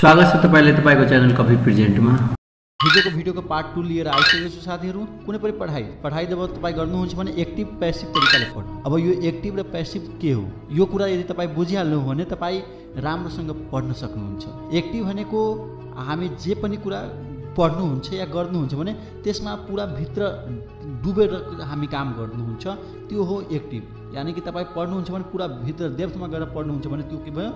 स्वागत छ तपाईँले तपाईँको च्यानल कफी प्रेजेन्टमा। हिजोको भिडियोको पार्ट टू लिएर आइसकेको छु साथीहरू। कुनै पनि पढाइ पढाइ जब तपाईँ गर्नुहुन्छ भने एक्टिभ पेसिभ तरिकाले पढ्नु अब यो एक्टिभ र पेसिभ के हो? यो कुरा यदि तपाईँ बुझिहाल्नु हो भने तपाईँ राम्रोसँग पढ्न सक्नुहुन्छ। एक्टिभ भनेको हामी जे पनि कुरा पढ्नुहुन्छ या गर्नुहुन्छ भने त्यसमा पुरा भित्र डुबेर हामी काम गर्नुहुन्छ त्यो हो एक्टिभ यानि कि तपाईँ पढ्नुहुन्छ भने पुरा भित्र डेप्थमा गएर पढ्नुहुन्छ भने त्यो के भयो?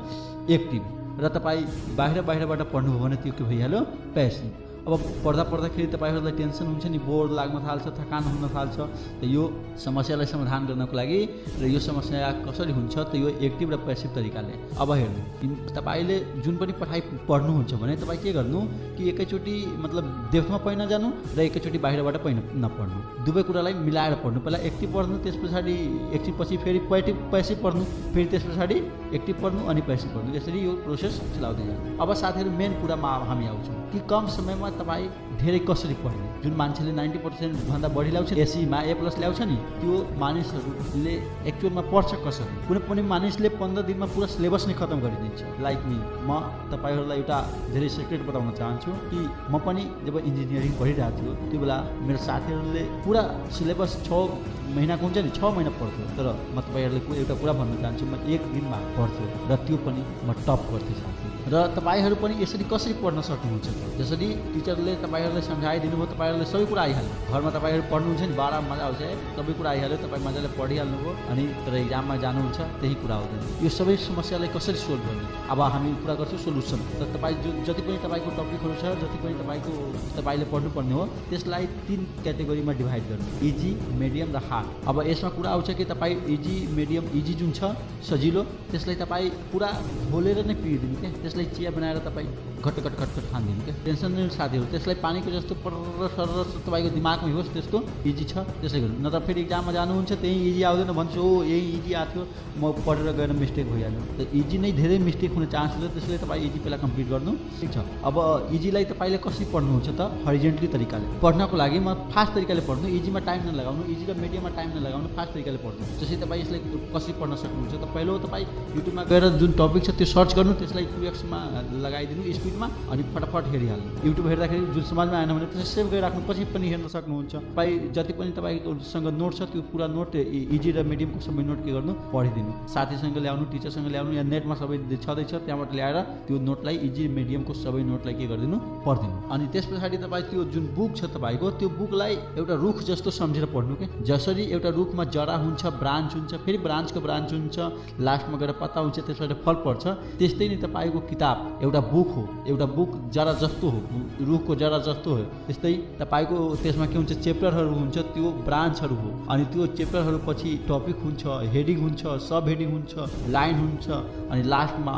एक्टिभ र तपाईँ बाहिर बाहिरबाट पढ्नुभयो भने त्यो के भइहाल्यो? पेसिभ अब पढ्दा पढ्दाखेरि तपाईँहरूलाई टेन्सन हुन्छ नि बोर लाग्न थाल्छ थकान हुन थाल्छ त यो समस्यालाई समाधान गर्नको लागि र यो समस्या कसरी हुन्छ त यो एक्टिभ र पेसिभ तरिकाले। अब हेर्नु तपाईँले जुन पनि पढाइ पढ्नुहुन्छ भने तपाईँ के गर्नु कि एकैचोटि मतलब देशमा पढ्न जानु र एकैचोटि बाहिरबाट पढ्न नपढ्नु। दुवै कुरालाई मिलाएर पढ्नु। पहिला एक्टिभ पढ्नु त्यस पछाडि एकछिन पछि फेरि पेटिभ पेसिभ पढ्नु फेरि त्यस पछाडि एक्टिभ पढ्नु अनि पेसिभ पढ्नु। यसरी यो प्रोसेस चलाउँदै जानु। अब साथीहरू मेन कुरामा हामी आउँछौँ कि कम समयमा तपाईँ धेरै कसरी पढ्ने? जुन मान्छेले नाइन्टी पर्सेन्टभन्दा बढी ल्याउँछ। एसीमा ए प्लस ल्याउँछ नि। त्यो मानिसहरूले एक्चुअलमा पढ्छ कसरी? कुनै पनि मानिसले पन्ध्र दिनमा पुरा सिलेबस नै खत्तम गरिदिन्छ। लाइक मी म तपाईँहरूलाई एउटा धेरै सिक्रेट बताउन चाहन्छु कि म पनि जब इन्जिनियरिङ पढिरहेको थियो त्यो बेला मेरो साथीहरूले पुरा सिलेबस छ महिनाको हुन्छ नि छ महिना पढ्थ्यो। तर म तपाईँहरूलाई एउटा कुरा भन्न चाहन्छु म एक दिनमा पढ्थ्यो र त्यो पनि म टप गर्थेँ साथी। र तपाईँहरू पनि यसरी कसरी पढ्न सक्नुहुन्छ? जसरी टिचरले तपाईँहरूलाई सम्झाइदिनु भयो तपाईँहरूले सबै कुरा आइहाल्यो। घरमा तपाईँहरू पढ्नुहुन्छ नि बाह्र मजा आउँछ। है सबै कुरा आइहाल्यो तपाईँ मजाले पढिहाल्नुभयो अनि तर इक्जाममा जानुहुन्छ त्यही कुरा हुँदैन यो सबै समस्यालाई कसरी सोल्भ गर्ने? अब हामी कुरा गर्छौँ सोल्युसन। त तपाईँ जो जति पनि तपाईँको टपिकहरू छ जति पनि तपाईँको तपाईँले पढ्नुपर्ने हो त्यसलाई तिन क्याटेगोरीमा डिभाइड गर्नु। इजी मिडियम र हार्ड। अब यसमा कुरा आउँछ कि तपाईँ इजी मिडियम इजी जुन छ सजिलो त्यसलाई तपाईँ पुरा घोलेर नै पिइदिनु क्या त्यसलाई चिया बनाएर तपाईँ घट घट घट घट खानिदिनु क्या टेन्सन साथीहरू त्यसलाई पानीको जस्तो पर सर तपाईँको दिमागमा होस् त्यस्तो इजी छ त्यसै गर्नु नत्र फेरि इक्जाममा जानुहुन्छ त्यही इजी आउँदैन भन्छु हो यही इजी आएको थियो म पढेर गएर मिस्टेक भइहाल्यो। त इजी नै धेरै मिस्टेक हुने चान्स छ त्यसले तपाईँ इजी पहिला कम्प्लिट गर्नु ठिक छ। अब इजीलाई तपाईँले कसरी पढ्नुहुन्छ त? हरिजेन्टली तरिकाले। पढ्नको लागि म फास्ट तरिकाले पढ्नु इजीमा टाइम नलगाउनु इजी र मिडियममा टाइम नलगाउनु फास्ट तरिकाले पढ्नु। जस्तै तपाईँ यसलाई कसरी पढ्न सक्नुहुन्छ त? पहिलो तपाईँ युट्युबमा गएर जुन टपिक छ त्यो सर्च गर्नु त्यसलाई टु एक्समा लगाइदिनु स्पिडमा अनि फटाफट हेरिहाल्नु। युट्युब हेर्दाखेरि जुन समाजमा आएन भने त्यसलाई सेभ गरिराख्नु पछि पनि हेर्न सक्नुहुन्छ। तपाईँ जति पनि तपाईँकोसँग नोट छ त्यो पुरा नोट इजी र मिडियमको सबै नोट के गर्नु पढिदिनु। साथीसँग ल्याउनु टिचरसँग ल्याउनु या नेटमा सबै छँदैछ त्यहाँबाट ल्याएर त्यो नोटलाई इजी मिडियमको सबै नोटलाई के गरिदिनु? पढिदिनु। अनि त्यस पछाडि तपाईँ त्यो जुन बुक छ तपाईँको त्यो बुकलाई एउटा रुख जस्तो सम्झेर पढ्नु क्या जसरी एउटा रुखमा जरा हुन्छ ब्रान्च हुन्छ फेरि ब्रान्चको ब्रान्च हुन्छ लास्टमा गएर पत्ता हुन्छ त्यसबाट फल पर्छ। त्यस्तै नै तपाईँको किताब एउटा बुक हो एउटा बुक जरा जस्तो हो रुखको जरा जस्तो हो त्यस्तै तपाईँको त्यसमा के हुन्छ च्याप्टरहरू हुन्छ त्यो ब्रान्चहरू हो। अनि त्यो च्याप्टरहरू पछि टपिक हुन्छ हेडिङ हुन्छ सब हेडिङ हुन्छ लाइन हुन्छ अनि लास्टमा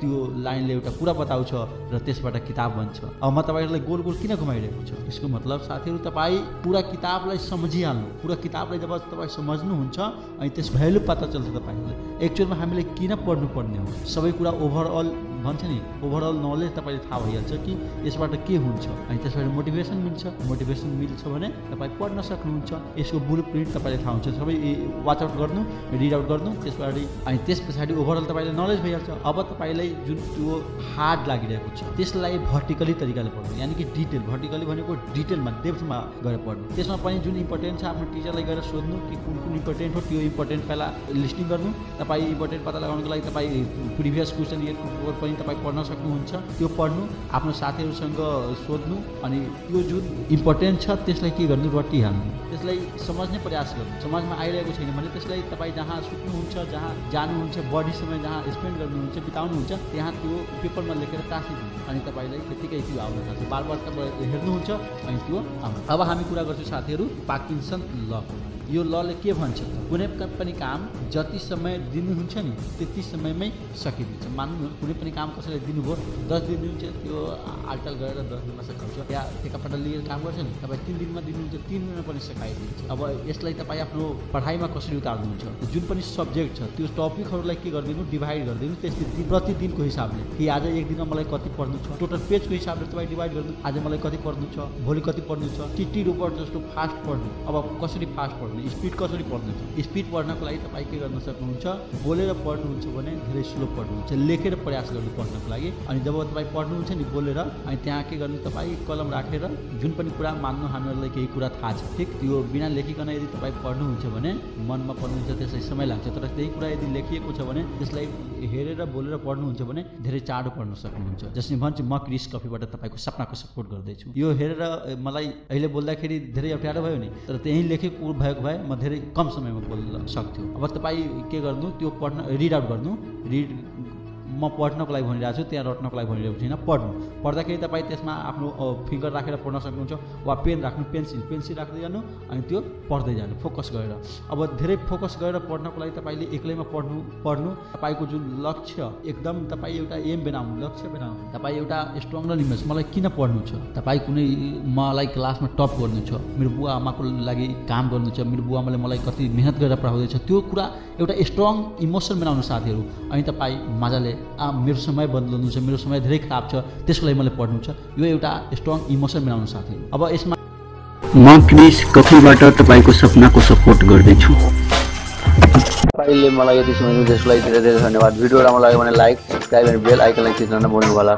त्यो लाइनले एउटा कुरा बताउँछ र त्यसबाट किताब बन्छ। अब म तपाईँहरूलाई गोल गोल किन घुमाइरहेको छु? यसको मतलब साथीहरू तपाईँ पुरा किताबलाई सम्झिहाल्नु। पुरा किताबलाई जब तपाईँ सम्झ्नुहुन्छ अनि त्यस भ्यालु पत्ता चल्छ तपाईँहरूलाई। एक्चुअलमा हामीले किन पढ्नु पर्ने हो? सबै कुरा ओभरअल भन्छ नि ओभरअल नलेज तपाईँले थाहा भइहाल्छ कि यसबाट के हुन्छ? अनि त्यसबाट मोटिभेसन मिल्छ। मोटिभेसन मिल्छ भने तपाईँ पढ्न सक्नुहुन्छ। यसको बुल प्रिन्ट तपाईँले थाहा हुन्छ। सबै वाच आउट गर्नु रिड आउट गर्नु। त्यस पछाडि अनि त्यस पछाडि ओभरअल तपाईँलाई नलेज भइहाल्छ। अब तपाईँलाई जुन त्यो हार्ड लागिरहेको छ त्यसलाई भर्टिकली तरिकाले पढ्नु। यानि कि डिटेल भर्टिकली भनेको डिटेलमा डेप्थमा गएर पढ्नु। त्यसमा पनि जुन इम्पोर्टेन्ट छ आफ्नो टिचरलाई गएर सोध्नु कि कुन कुन इम्पोर्टेन्ट हो त्यो इम्पोर्टेन्ट पहिला लिस्टिङ गर्नु। तपाईँ इम्पोर्टेन्ट पत्ता लगाउनको लागि तपाईँ प्रिभियस क्वेसन इयरको तपाईँ पढ्न सक्नुहुन्छ त्यो पढ्नु आफ्नो साथीहरूसँग सोध्नु अनि त्यो जुन इम्पोर्टेन्ट छ त्यसलाई के गर्नु रटिहाल्नु त्यसलाई समझ्ने प्रयास गर्नु। समाजमा आइरहेको छैन भने त्यसलाई तपाईँ जहाँ सुत्नुहुन्छ जहाँ जानुहुन्छ बढी समय जहाँ स्पेन्ड गर्नुहुन्छ बिताउनुहुन्छ त्यहाँ त्यो पेपरमा लेखेर टाँसिदिनु अनि तपाईँलाई त्यतिकै त्यो आउन थाल्छ। बार बार तपाईँ हेर्नुहुन्छ अनि त्यो अब हामी कुरा गर्छौँ साथीहरू पार्किन्सन लको। यो लले के भन्छ? कुनै पनि काम जति समय दिनुहुन्छ नि त्यति समयमै सकिदिन्छ मान्नु कुनै पनि काम कसैलाई दिनुभयो दस दिन दिनुहुन्छ त्यो आलटाल गरेर दस दिनमा सकाउँछ या ठेकापट्टा लिएर काम गर्छ नि तपाईँ तिन दिनमा दिनुहुन्छ तिन दिनमा पनि सकाइदिन्छ। अब यसलाई तपाईँ आफ्नो पढाइमा कसरी उतार्नुहुन्छ? जुन पनि सब्जेक्ट छ त्यो टपिकहरूलाई के गरिदिनु डिभाइड गरिदिनु त्यसले प्रतिदिनको हिसाबले। कि आज एक दिनमा मलाई कति पढ्नु छ? टोटल पेजको हिसाबले तपाईँ डिभाइड गर्नु आज मलाई कति पढ्नु छ? भोलि कति पढ्नु छ? टिटी रोबोट जस्तो फास्ट पढ्नु। अब कसरी फास्ट पढ्नु? पढ्ने स्पिड कसरी पढ्नु छ स्पिड पढ्नको लागि तपाईँ के गर्न सक्नुहुन्छ? बोलेर पढ्नुहुन्छ भने धेरै स्लो पढ्नुहुन्छ। लेखेर प्रयास गर्नु पढ्नको लागि। अनि जब तपाईँ पढ्नुहुन्छ नि बोलेर अनि त्यहाँ के गर्नु तपाईँ कलम राखेर जुन पनि कुरा मान्नु हामीहरूलाई केही कुरा थाहा छ ठिक? त्यो बिना लेखिकन यदि तपाईँ पढ्नुहुन्छ भने मनमा पढ्नुहुन्छ त्यसलाई समय लाग्छ। तर त्यही कुरा यदि लेखिएको छ भने त्यसलाई हेरेर बोलेर पढ्नुहुन्छ भने धेरै चाँडो पढ्न सक्नुहुन्छ। जसले भन्छु म क्रिस कफीबाट तपाईँको सपनाको सपोर्ट गर्दैछु। यो हेरेर मलाई अहिले बोल्दाखेरि धेरै अप्ठ्यारो भयो नि। तर त्यहीँ लेखेको भएको भए म धेरै कम समयमा बोल्न सक्थ्यो। अब तपाईँ के गर्नु त्यो पढ्न रिड आउट गर्नु। रिड म पढ्नको लागि भनिरहेको छु त्यहाँ रट्नको लागि भनिरहेको छुइनँ पढ्नु। पढ्दाखेरि तपाईँ त्यसमा आफ्नो फिङ्गर राखेर पढ्न सक्नुहुन्छ वा पेन राख्नु पेन्सिल पेन्सिल राख्दै जानु अनि त्यो पढ्दै जानु फोकस गरेर। अब धेरै फोकस गरेर पढ्नको लागि तपाईँले एक्लैमा पढ्नु पढ्नु तपाईँको जुन लक्ष्य एकदम तपाईँ एउटा एम बनाउनु लक्ष्य बनाउनु तपाईँ एउटा स्ट्रङ र इमेज मलाई किन पढ्नु छ? तपाईँ कुनै मलाई क्लासमा टप गर्नु छ मेरो बुवा आमाको लागि काम गर्नु छ मेरो बुवा आमाले मलाई कति मिहिनेत गरेर पढाउँदैछ त्यो कुरा एउटा स्ट्रङ इमोसन बनाउनु साथीहरू। अनि तपाईँ मजाले आ मेरो समय बदल्नु छ मेरो समय धेरै खराब छ त्यसको लागि मलाई पढ्नु छ। यो एउटा स्ट्रङ इमोसन बनाउनु साथीहरू अब यसमा म क्रिस कफीबाट तपाईँको सपनाको सपोर्ट गर्दैछु। तपाईँले मलाई यति समय त्यसको लागि धेरै धेरै धन्यवाद। भिडियो राम्रो लाग्यो भने लाइक सब्सक्राइब एन्ड बेल आइकनलाई थिच्न नभुल्नु होला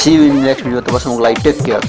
see you in next video तबसम्मको लागि टेक केयर